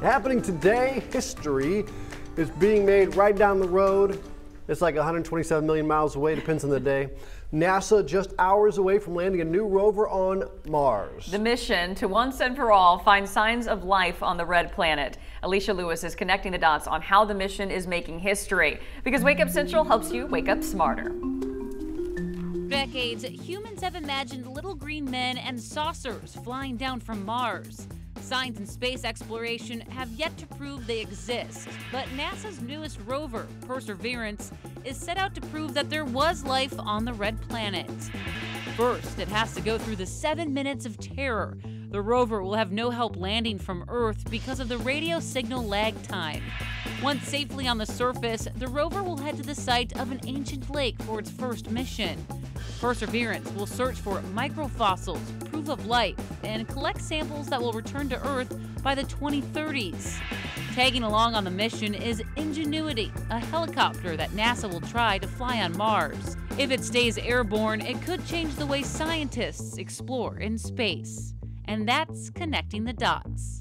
Happening today, history is being made right down the road. It's like 127 million miles away, depends on the day. NASA just hours away from landing a new rover on Mars. The mission to once and for all find signs of life on the red planet. Alicia Lewis is connecting the dots on how the mission is making history because Wake Up Central helps you wake up smarter. decades, humans have imagined little green men and saucers flying down from Mars. Science and space exploration have yet to prove they exist, but NASA's newest rover, Perseverance, is set out to prove that there was life on the red planet. First, it has to go through the seven minutes of terror. The rover will have no help landing from Earth because of the radio signal lag time. Once safely on the surface, the rover will head to the site of an ancient lake for its first mission. Perseverance will search for microfossils, proof of life, and collect samples that will return to Earth by the 2030s. Tagging along on the mission is Ingenuity, a helicopter that NASA will try to fly on Mars. If it stays airborne, it could change the way scientists explore in space. And that's connecting the dots.